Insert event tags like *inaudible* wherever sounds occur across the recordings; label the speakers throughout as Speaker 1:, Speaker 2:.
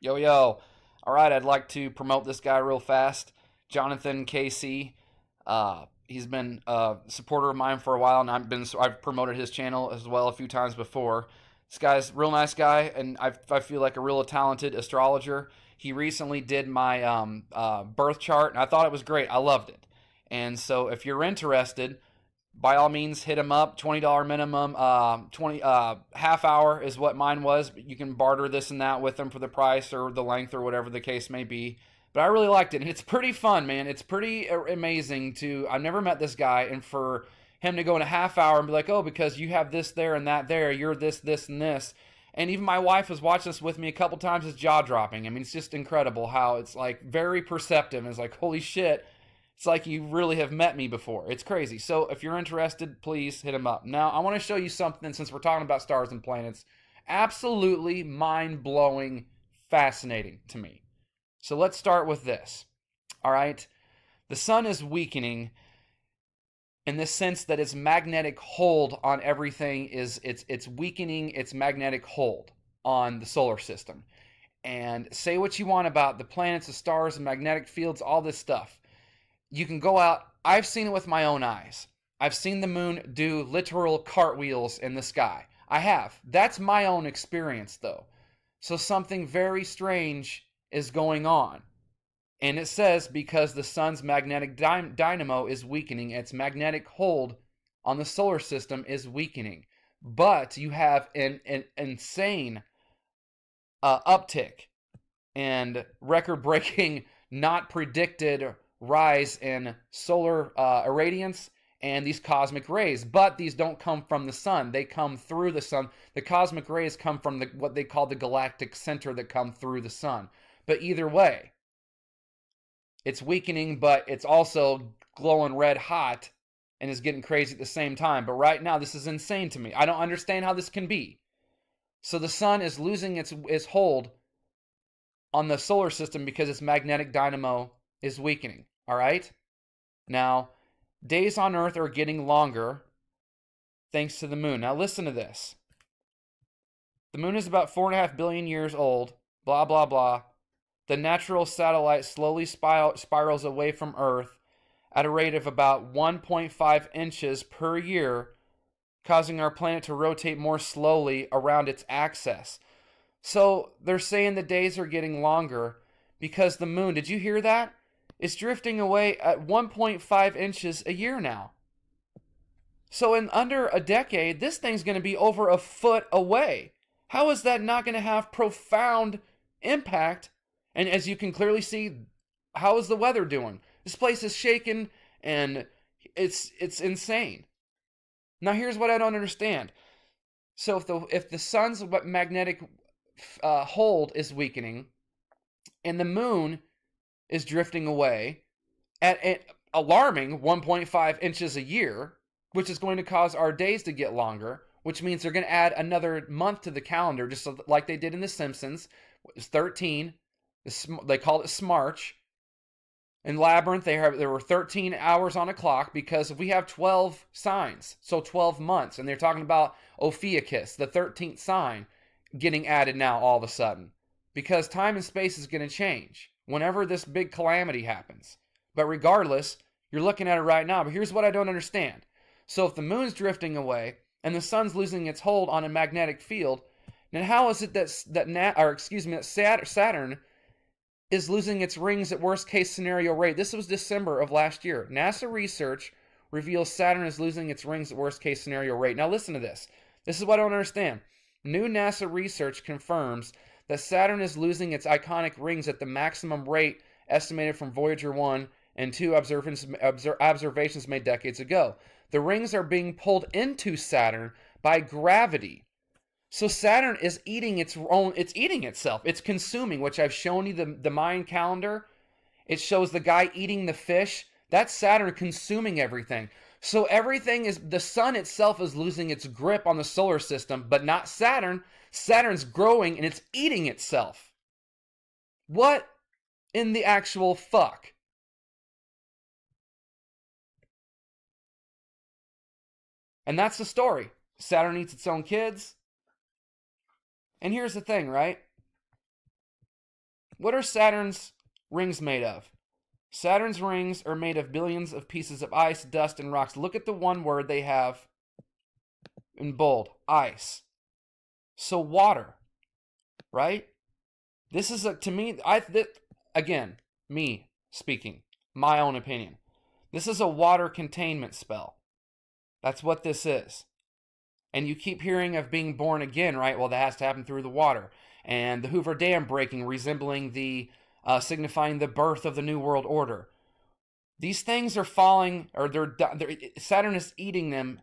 Speaker 1: Yo, yo. All right, I'd like to promote this guy real fast. Jonathan KC. Uh, he's been a supporter of mine for a while, and I've been I've promoted his channel as well a few times before. This guy's real nice guy, and I, I feel like a real talented astrologer. He recently did my um, uh, birth chart, and I thought it was great. I loved it. And so, if you're interested, by all means hit him up. $20 minimum uh, 20 uh, half hour is what mine was. You can barter this and that with them for the price or the length or whatever the case may be. But i really liked it and it's pretty fun man. It's pretty amazing to i've never met this guy and for him to go in a half hour and be like oh because you have this there and that there you're this this and this. And even my wife has watched this with me a couple times. It's jaw dropping i mean it's just incredible how it's like very perceptive. And it's like holy shit it's like you really have met me before. It's crazy. So if you're interested, please hit him up. Now, I want to show you something since we're talking about stars and planets. Absolutely mind blowing, fascinating to me. So let's start with this. All right. The sun is weakening in the sense that its magnetic hold on everything is it's it's weakening its magnetic hold on the solar system. And say what you want about the planets, the stars, the magnetic fields, all this stuff you can go out. I've seen it with my own eyes. I've seen the moon do literal cartwheels in the sky. I have. That's my own experience, though. So something very strange is going on. And it says because the sun's magnetic dy- dynamo is weakening, its magnetic hold on the solar system is weakening. But you have an, an insane uh, uptick and record breaking, *laughs* not predicted rise in solar uh, irradiance and these cosmic rays. But these don't come from the sun; they come through the sun. The cosmic rays come from the, what they call the galactic center that come through the sun. But either way, it's weakening, but it's also glowing red hot and is getting crazy at the same time. But right now, this is insane to me. I don't understand how this can be. So the sun is losing its its hold on the solar system because its magnetic dynamo is weakening. All right? Now, days on Earth are getting longer thanks to the moon. Now, listen to this. The moon is about four and a half billion years old, blah, blah, blah. The natural satellite slowly spirals away from Earth at a rate of about 1.5 inches per year, causing our planet to rotate more slowly around its axis. So they're saying the days are getting longer because the moon, did you hear that? Is drifting away at 1.5 inches a year now. So, in under a decade, this thing's going to be over a foot away. How is that not going to have profound impact? And as you can clearly see, how is the weather doing? This place is shaking and it's it's insane. Now, here's what I don't understand. So, if the if the sun's magnetic uh, hold is weakening, and the moon is drifting away at an alarming 1.5 inches a year, which is going to cause our days to get longer, which means they're going to add another month to the calendar, just like they did in The Simpsons. It's 13. They called it Smarch. In Labyrinth, they have, there were 13 hours on a clock because we have 12 signs, so 12 months. And they're talking about Ophiuchus, the 13th sign, getting added now all of a sudden because time and space is going to change whenever this big calamity happens. But regardless, you're looking at it right now. But here's what I don't understand. So if the moon's drifting away and the sun's losing its hold on a magnetic field, then how is it that that Na- or excuse me that Saturn is losing its rings at worst case scenario rate? This was December of last year. NASA research reveals Saturn is losing its rings at worst case scenario rate. Now listen to this. This is what I don't understand. New NASA research confirms that Saturn is losing its iconic rings at the maximum rate estimated from Voyager 1 and 2 observations, observations made decades ago. The rings are being pulled into Saturn by gravity. So Saturn is eating its own it's eating itself. It's consuming, which I've shown you the, the Mayan calendar. It shows the guy eating the fish. That's Saturn consuming everything. So everything is the sun itself is losing its grip on the solar system, but not Saturn. Saturn's growing and it's eating itself. What in the actual fuck? And that's the story. Saturn eats its own kids. And here's the thing, right? What are Saturn's rings made of? Saturn's rings are made of billions of pieces of ice, dust, and rocks. Look at the one word they have in bold ice. So, water, right? This is a, to me, I, th- again, me speaking, my own opinion. This is a water containment spell. That's what this is. And you keep hearing of being born again, right? Well, that has to happen through the water. And the Hoover Dam breaking, resembling the, uh, signifying the birth of the New World Order. These things are falling, or they're, they're Saturn is eating them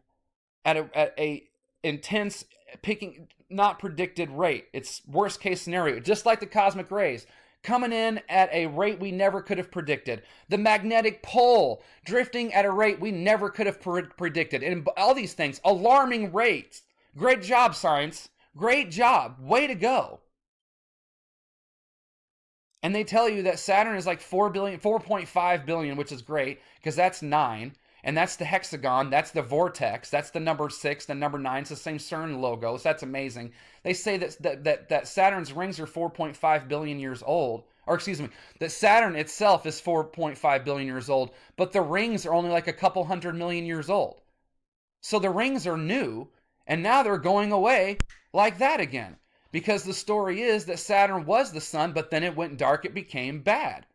Speaker 1: at a, at a intense, picking, not predicted rate. It's worst case scenario, just like the cosmic rays coming in at a rate we never could have predicted. The magnetic pole drifting at a rate we never could have pre- predicted. And all these things, alarming rates. Great job, science. Great job. Way to go. And they tell you that Saturn is like 4 billion, 4.5 billion, which is great because that's 9 and that's the hexagon, that's the vortex, that's the number six, the number nine. It's the same CERN logo, so that's amazing. They say that that that, that Saturn's rings are 4.5 billion years old, or excuse me, that Saturn itself is 4.5 billion years old, but the rings are only like a couple hundred million years old. So the rings are new, and now they're going away like that again. Because the story is that Saturn was the sun, but then it went dark, it became bad.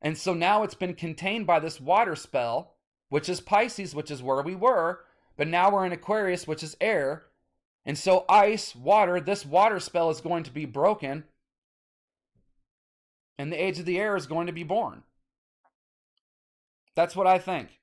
Speaker 1: And so now it's been contained by this water spell which is Pisces, which is where we were, but now we're in Aquarius, which is air. And so, ice, water, this water spell is going to be broken, and the age of the air is going to be born. That's what I think.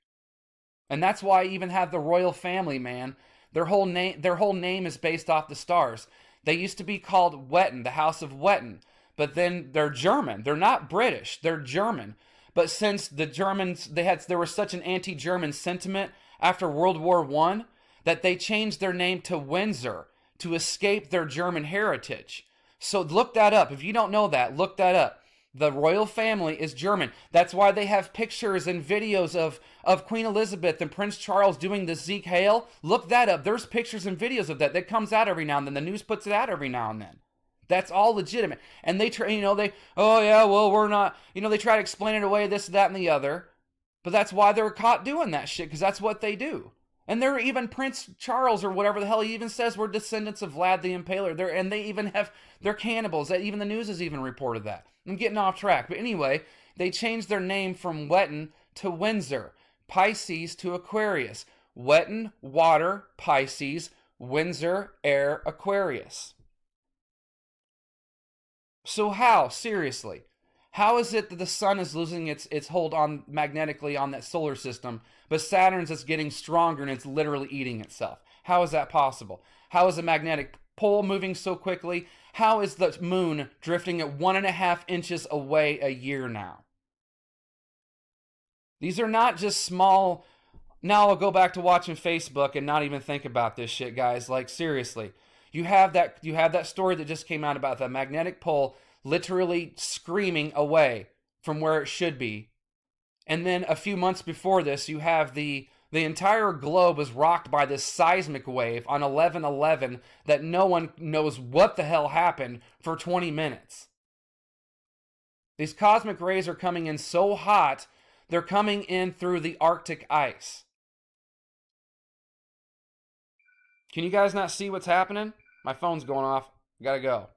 Speaker 1: And that's why I even have the royal family, man. Their whole name their whole name is based off the stars. They used to be called Wettin, the House of Wettin, but then they're German. They're not British. They're German. But since the Germans, they had there was such an anti-German sentiment after World War One that they changed their name to Windsor to escape their German heritage. So look that up. If you don't know that, look that up. The royal family is German. That's why they have pictures and videos of, of Queen Elizabeth and Prince Charles doing the Sieg Heil. Look that up. There's pictures and videos of that. That comes out every now and then. The news puts it out every now and then. That's all legitimate. And they try, you know, they, oh yeah, well, we're not, you know, they try to explain it away, this, that, and the other. But that's why they're caught doing that shit, because that's what they do. And they're even Prince Charles or whatever the hell he even says we're descendants of Vlad the Impaler. They're and they even have they're cannibals. That even the news has even reported that. I'm getting off track. But anyway, they changed their name from Wettin to Windsor, Pisces to Aquarius. Wettin, water, Pisces, Windsor, air, Aquarius. So how? Seriously. How is it that the sun is losing its its hold on magnetically on that solar system, but Saturn's is getting stronger and it's literally eating itself? How is that possible? How is a magnetic pole moving so quickly? How is the moon drifting at one and a half inches away a year now? These are not just small. Now I'll go back to watching Facebook and not even think about this shit, guys. Like seriously, you have that you have that story that just came out about the magnetic pole literally screaming away from where it should be. And then a few months before this, you have the the entire globe was rocked by this seismic wave on 1111 that no one knows what the hell happened for 20 minutes. These cosmic rays are coming in so hot, they're coming in through the Arctic ice. Can you guys not see what's happening? My phone's going off. Gotta go.